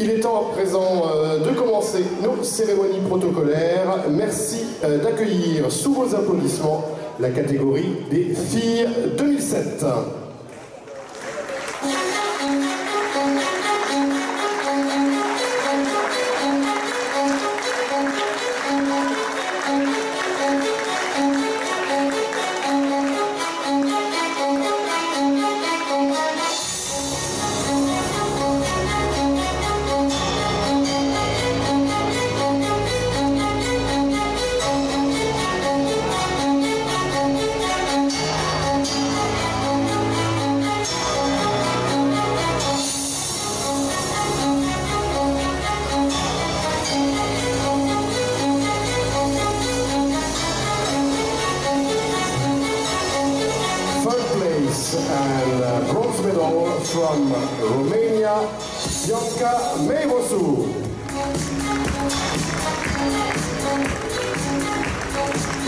Il est temps à présent euh, de commencer nos cérémonies protocolaires. Merci euh, d'accueillir sous vos applaudissements la catégorie des filles 2007. Bronze medal from Romania, Bianca Meivosu.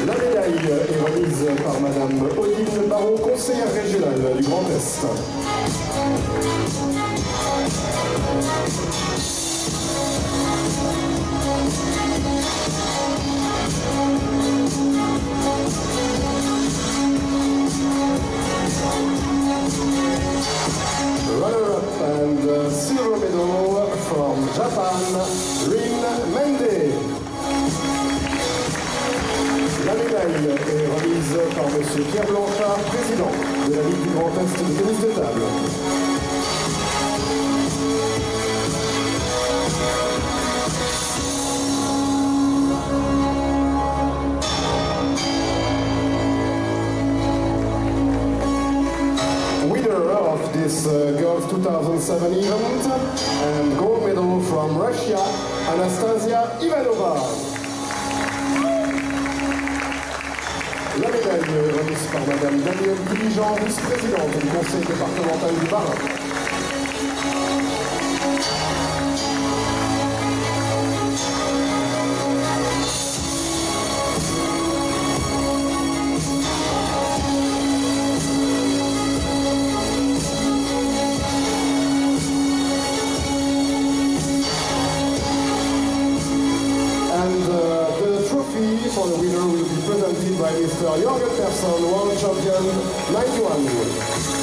La médaille est remise par Madame Odile Baron, conseillère régionale du Grand Est. Japan, Rin Mende. La médaille est remise par M. Pierre Blanchard, président de la Ligue du Grand Est de tennis de table. Winner of this uh, Girls 2007 event from Anastasia Ivanova. La médaille remise par Madame Danielle Diligent, vice-présidente du conseil départemental du Bas-Rhin. By Mr. Jürgen Persson, world champion 91.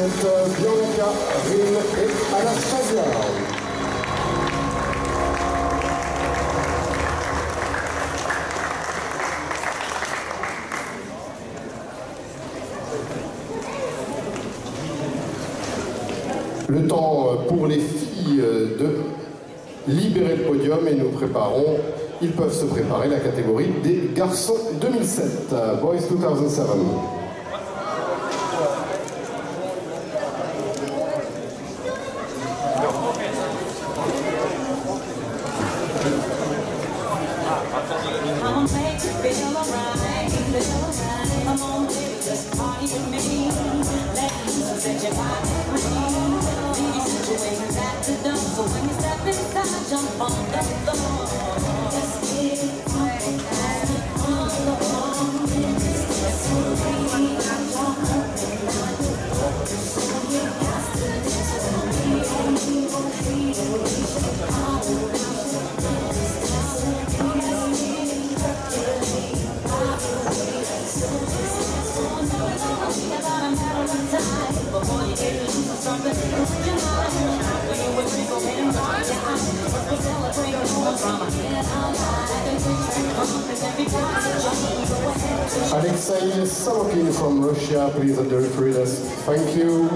FI 2007, Bianca, Rin et Anastasia. Le temps pour les filles de libérer le podium et nous préparons, ils peuvent se préparer la catégorie des garçons 2007, Boys 2007. Jump on the floor. Alexei Sorokin from Russia, please at the referee Thank you.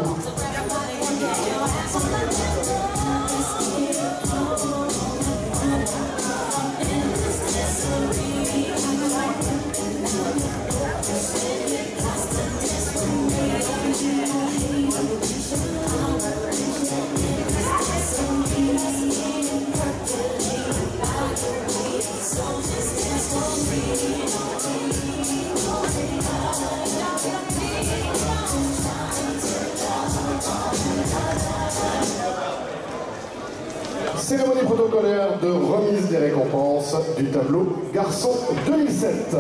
De remise des récompenses du tableau Garçon 2007.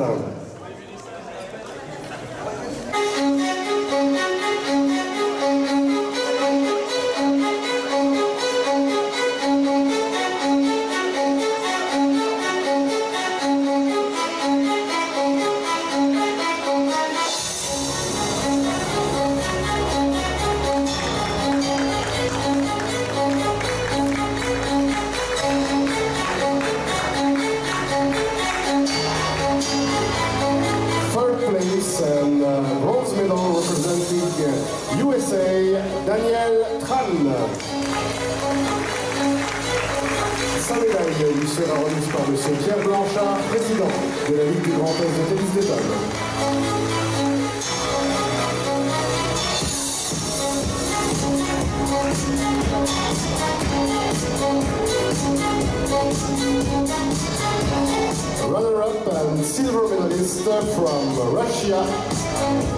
And silver medalist from Russia,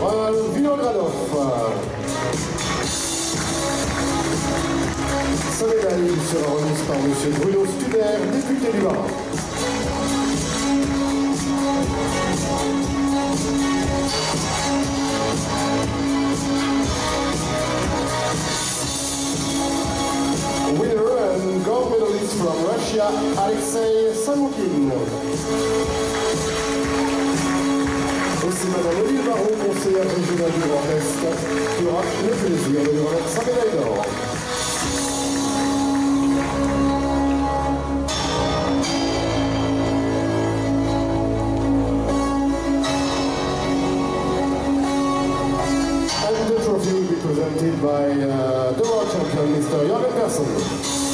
Ronald Vinogradov. Sa médaille sera remise par M. Bruno Studer, député du Var. Winner and gold medalist from Russia, Alexei Samukin. Et c'est Madame Odile Barrault, conseillère régionale du Grand Est, qui aura le plaisir de lui remettre sa médaille d'or. And the trophy will be presented by uh, the world champion, Mr. Jürgen Persson.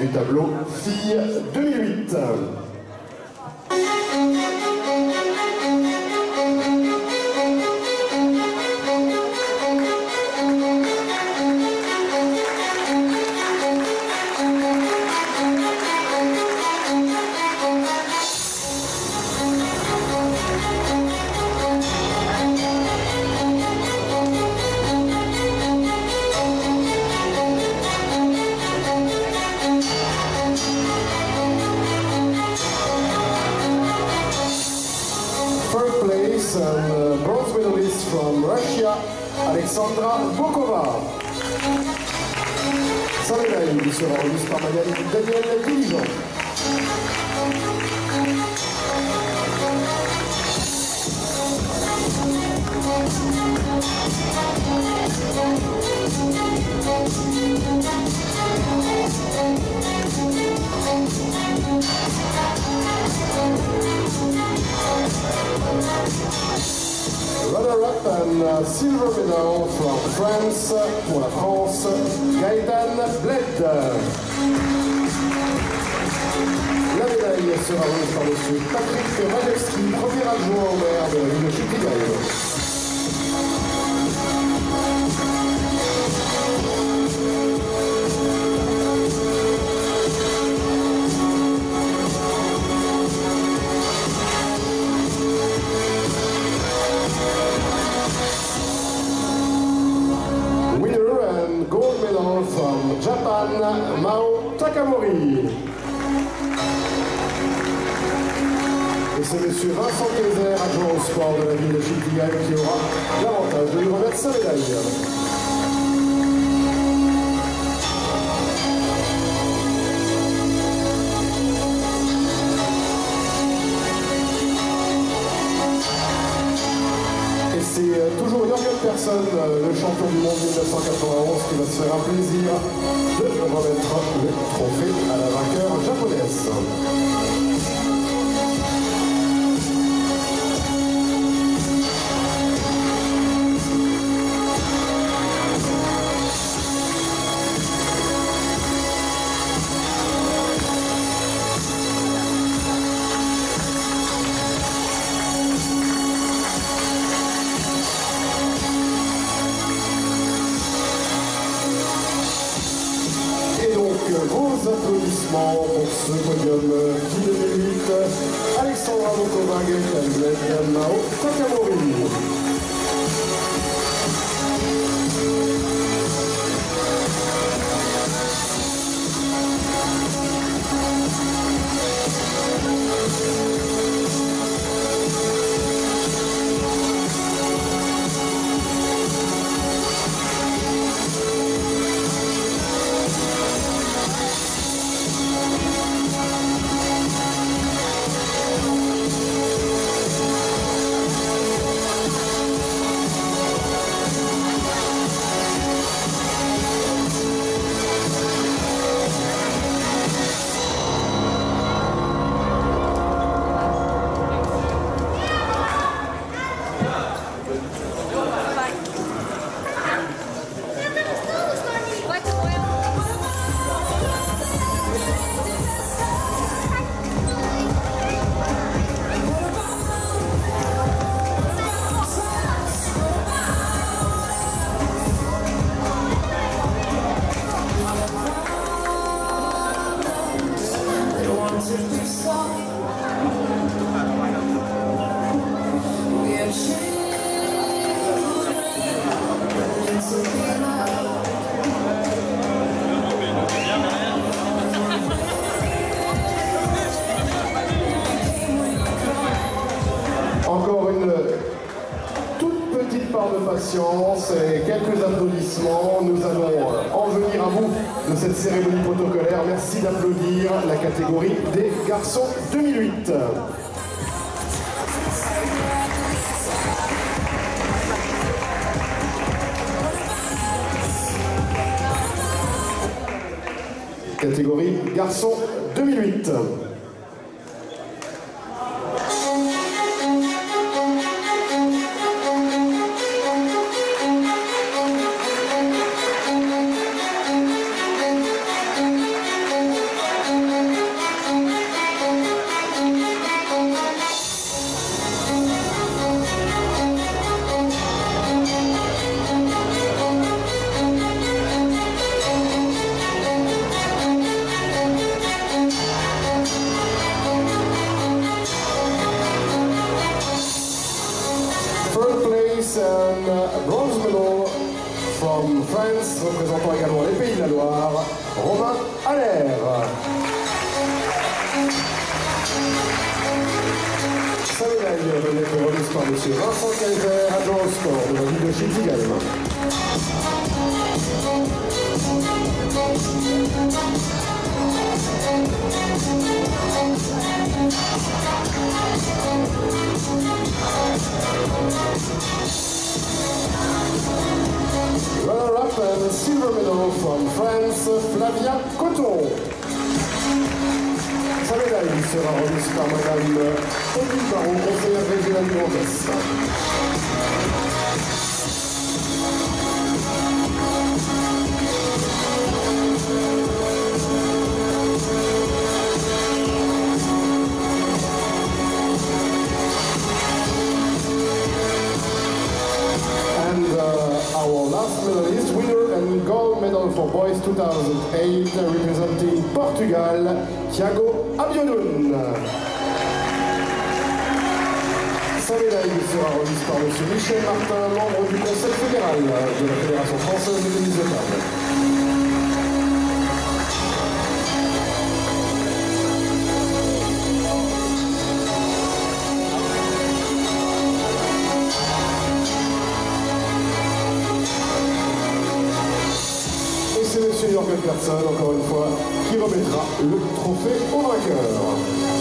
Du tableau Filles 2008. Runner-up and uh, silver medal from France, pour la France, Gaëtan Bled. La médaille sera remise par M. Patrick Majewski, premier adjoint au maire de la monsieur Vincent Kaiser, adjoint au sport de la ville de Chicago, qui aura l'avantage de lui remettre sa médaille. Et c'est euh, toujours Jürgen Persson, euh, le champion du monde 1991, qui va se faire un plaisir de remettre le trophée à la vainqueur japonaise. Vos applaudissements pour ce podium qui 2008, Alexandra Bokova, Gaëtan Mao Takamori. Et quelques applaudissements. Nous allons euh, en venir à bout de cette cérémonie protocolaire. Merci d'applaudir la catégorie des garçons 2008. Catégorie garçons 2008. From France, représentant également les Pays de la Loire, Romain Allaire. Sa médaille va être remise par M. Vincent Kaiser, adjoint au sport de la ville de Schiltigheim. Runner-up and silver medal from France, Flavia Coton. Sa médaille sera remise par Madame Odile Baron, conseillère régionale du Grand for boys 2008, representing Portugal, Thiago Abiodun. Sa médaille sera remise par M. Michel Martin, membre du Conseil fédéral de la Fédération française de tennis de table. Jürgen Persson, encore une fois, qui remettra le trophée au vainqueur.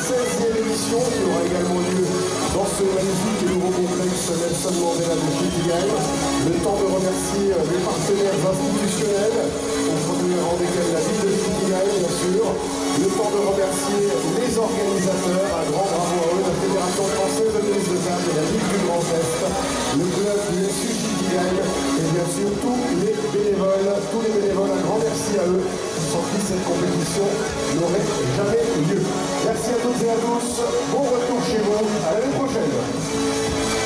16e édition qui aura également lieu dans ce magnifique et nouveau complexe Nelson Mandela de Schiltigheim. Le temps de remercier les partenaires institutionnels, au premier rang desquels la ville de Schiltigheim bien sûr. Le temps de remercier les organisateurs, un grand bravo à eux, la Fédération française de tennis de table et la Ligue du Grand Est, le club SU Schiltigheim et bien sûr tous les bénévoles, tous les bénévoles, un grand merci à eux sans qui cette compétition n'aurait jamais lieu. Merci à toutes et à tous, bon retour chez vous, à l'année prochaine.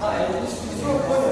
Ah, é isso.